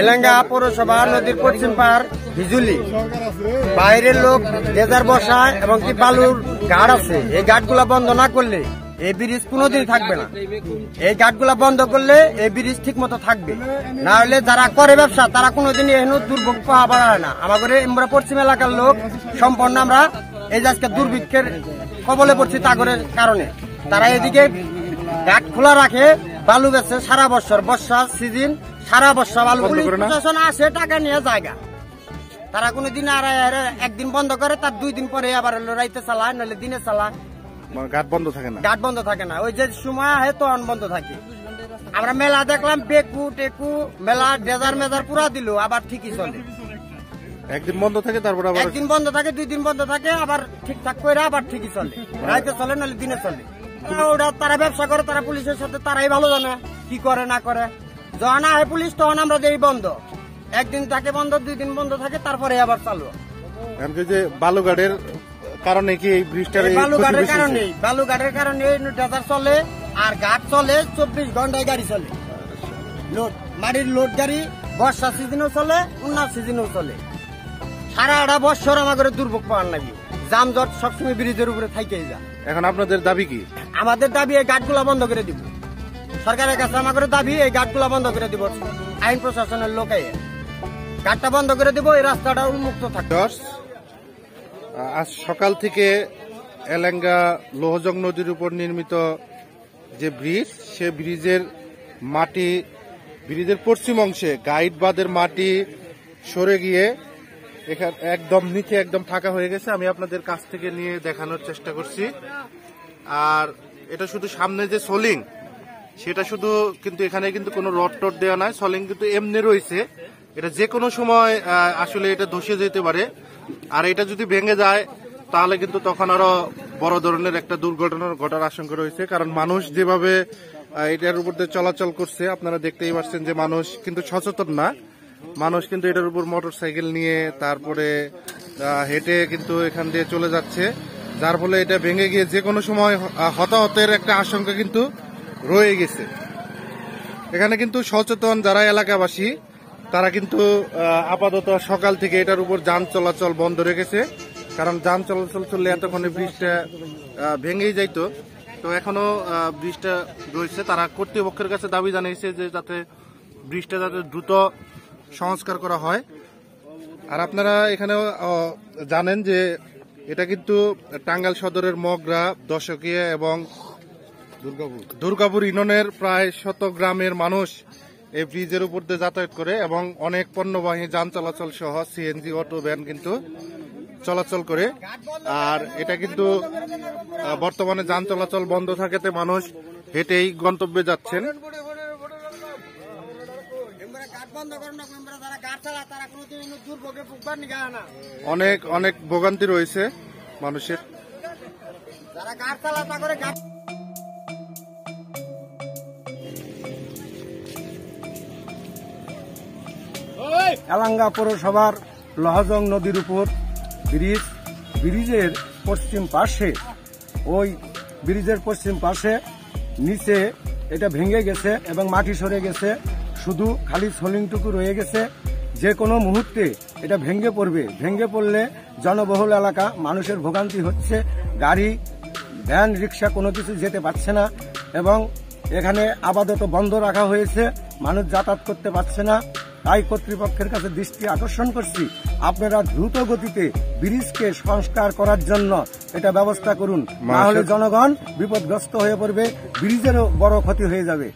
Elanga পৌরসভা, নদীর পশ্চিম পার হিজুলি বাইরের লোক লেজার বসায় এবং কি বালুর ঘাট আছে, এই ঘাটগুলা বন্ধ না করলে এই ব্রিজ কোনোদিন থাকবে না। এই ঘাটগুলা বন্ধ করলে এই ব্রিজ ঠিক মতো থাকবে। না হলে যারা করে ব্যবসা, তারা কোনোদিন এখানে দুর্ভোগ পাওয়া হয় না। আমাদের আমরা পশ্চিম এলাকার লোক, সম্পন্ন আমরা এই আজকে দুর্ভিক্ষের কবলে পড়ছি তাগরের কারণে। তারা এদিকে ঘাট খোলা রাখে, বালু বেচে সারা বছর, বর্ষা সিজন সারা বন্ধ করে না? প্রশাসন আসে টাকা নিয়ে জায়গা। তারা কোনোদিন আর আর একদিন বন্ধ করে তার দুই দিন পরে আবার রাইতে চালায় নাহলে দিনে চালায়। মানে ঘাট বন্ধ থাকে না? গাট বন্ধ থাকে না। ওই যে সময় হয় তখন বন্ধ থাকে। আমরা মেলা দেখলাম বেকু টেকু মেলা ডেজার মেজার পুরা দিল আবার ঠিকই চলে। একদিন বন্ধ থাকে তারপর আবার একদিন বন্ধ থাকে দুই দিন বন্ধ থাকে আবার ঠিকঠাক করে আবার ঠিকই চলে। রাইতে চলে নাহলে দিনে চলে। ওরা তারা ব্যবসা করে তারা পুলিশের সাথে তারাই ভালো জানে কি করে না করে। যখন আহে পুলিশ তখন আমরা দেই বন্ধ। একদিন থাকে বন্ধ দুই দিন বন্ধ থাকে তারপরে আবার চালু। যে বালুঘাটের কারণে কি এই ব্রিজটার বালুঘাটের কারণে? বালুঘাটের কারণে এই ডেজার চলে আর ঘাট চলে চব্বিশ ঘন্টায় গাড়ি চলে। লোড মাটির লোড গাড়ি বর্ষা সিজনও চলে অন্য সিজনও চলে। সারাটা বছর আমাদের দুর্ভোগ পাওয়ার লাগে। যানজট সবসময় ব্রিজের উপরে থাইকেই যা এখন আপনাদের দাবি কি? আমাদের দাবি এই ঘাটগুলা বন্ধ করে দিব। সরকারের কাছে আমাদের দাবি, এই ঘাটগুলা বন্ধ করে দিব। আইন প্রশাসনের লোকে। ঘাটটা বন্ধ করে দিব, এই রাস্তাটা উন্মুক্ত থাকবে। আজ সকাল থেকে এলেঙ্গা লোহজং নদীর উপর নির্মিত যে ব্রিজ, সে ব্রিজের মাটি, ব্রিজের পশ্চিম অংশে গাইড বাঁধের মাটি সরে গিয়ে এখানে একদম নিচে একদম ফাঁকা হয়ে গেছে। আমি আপনাদের কাছ থেকে নিয়ে দেখানোর চেষ্টা করছি। আর এটা শুধু সামনে যে সোলিং সেটা শুধু কিন্তু এখানে কিন্তু কোনো রড টড দেওয়া নাই, সলিং কিন্তু এমনি রয়েছে। এটা যে কোনো সময় আসলে এটা ধসে যেতে পারে। আর এটা যদি ভেঙে যায়, তাহলে কিন্তু তখন আরও বড় ধরনের একটা দুর্ঘটনার ঘটার আশঙ্কা রয়েছে। কারণ মানুষ যেভাবে এটার উপর দিয়ে চলাচল করছে, আপনারা দেখতেই পাচ্ছেন যে মানুষ কিন্তু সচেতন না। মানুষ কিন্তু এটার উপর মোটর সাইকেল নিয়ে তারপরে হেঁটে কিন্তু এখান দিয়ে চলে যাচ্ছে। যার ফলে এটা ভেঙে গিয়ে যে কোনো সময় হতাহতের একটা আশঙ্কা কিন্তু রয়ে গেছে। এখানে কিন্তু সচেতন যারা এলাকাবাসী তারা কিন্তু আপাতত সকাল থেকে এটার উপর যান চলাচল বন্ধ রেখেছে কারণ যান চলাচল চললে এতক্ষণে ব্রিজটা ভেঙেই যাইতো। তো এখনও ব্রিজটা রয়েছে। তারা কর্তৃপক্ষের কাছে দাবি জানিয়েছে যে যাতে ব্রিজটা যাতে দ্রুত সংস্কার করা হয়। আর আপনারা এখানেও আহ, জানেন যে এটা কিন্তু টাঙ্গাইল সদরের মগরা দশকিয়া এবং দুর্গাপুর। ইউনিয়নের প্রায় শত গ্রামের মানুষ এই ব্রিজের উপর দিয়ে যাতায়াত করে এবং অনেক পণ্যবাহী যান চলাচল সহ সিএনজি অটো ভ্যান কিন্তু চলাচল করে। আর এটা কিন্তু বর্তমানে যান চলাচল বন্ধ থাকাতে মানুষ হেঁটেই গন্তব্যে যাচ্ছেন। অনেক অনেক ভোগান্তি রয়েছে মানুষের। যারা ঘাট চালা তা করে এলাঙ্গা পৌরসভার লহজং নদীর উপর ব্রিজ, ব্রিজের পশ্চিম পাশে, ওই ব্রিজের পশ্চিম পাশে নিচে এটা ভেঙে গেছে এবং মাটি সরে গেছে, শুধু খালি সলিংটুকু রয়ে গেছে। যে কোনো মুহূর্তে এটা ভেঙে পড়বে। ভেঙে পড়লে জনবহুল এলাকা, মানুষের ভোগান্তি হচ্ছে, গাড়ি, ভ্যান, রিক্সা কোনো কিছু যেতে পারছে না এবং এখানে আপাতত বন্ধ রাখা হয়েছে, মানুষ যাতায়াত করতে পারছে না। তাই কর্তৃপক্ষের কাছে দৃষ্টি আকর্ষণ করছি। আপনারা দ্রুত গতিতে ব্রিজকে সংস্কার করার জন্য এটা ব্যবস্থা করুন। না হলে জনগণ বিপদগ্রস্ত হয়ে পড়বে ব্রিজেরও বড় ক্ষতি হয়ে যাবে।